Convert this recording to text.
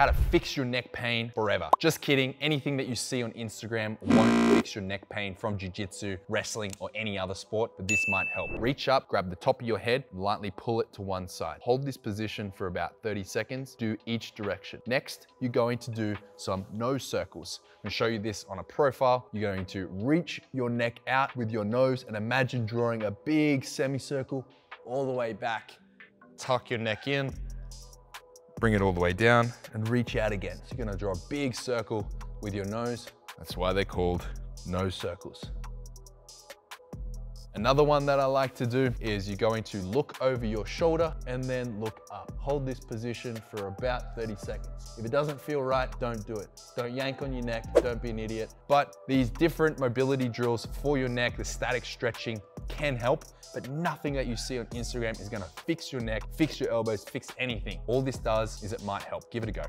how to fix your neck pain forever. Just kidding, anything that you see on Instagram won't fix your neck pain from jujitsu, wrestling, or any other sport, but this might help. Reach up, grab the top of your head, lightly pull it to one side. Hold this position for about 30 seconds, do each direction. Next, you're going to do some nose circles. I'm gonna show you this on a profile. You're going to reach your neck out with your nose and imagine drawing a big semicircle all the way back. Tuck your neck in, bring it all the way down and reach out again. So you're gonna draw a big circle with your nose. That's why they're called nose circles. Another one that I like to do is you're going to look over your shoulder and then look up. Hold this position for about 30 seconds. If it doesn't feel right, don't do it. Don't yank on your neck, don't be an idiot. But these different mobility drills for your neck, the static stretching can help, but nothing that you see on Instagram is gonna fix your neck, fix your elbows, fix anything. All this does is it might help. Give it a go.